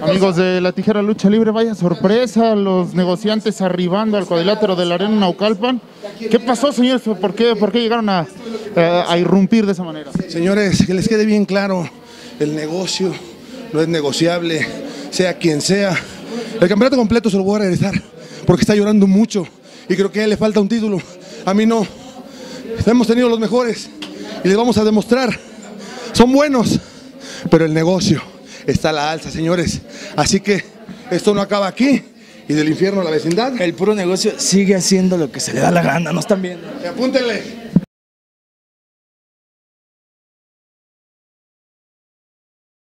Amigos de la Tijera Lucha Libre, vaya sorpresa, los negociantes arribando al cuadrilátero de la Arena Naucalpan. ¿Qué pasó, señores? ¿Por qué, por qué llegaron a, eh, a irrumpir de esa manera? Señores, que les quede bien claro, el negocio no es negociable, sea quien sea. El campeonato completo se lo voy a regresar, porque está llorando mucho y creo que a él le falta un título. A mí no. Hemos tenido los mejores y les vamos a demostrar. Son buenos, pero el negocio está la alza, señores. Así que esto no acaba aquí y del infierno a la vecindad. El puro negocio sigue haciendo lo que se le da la gana, ¿no están viendo? Apúntenle.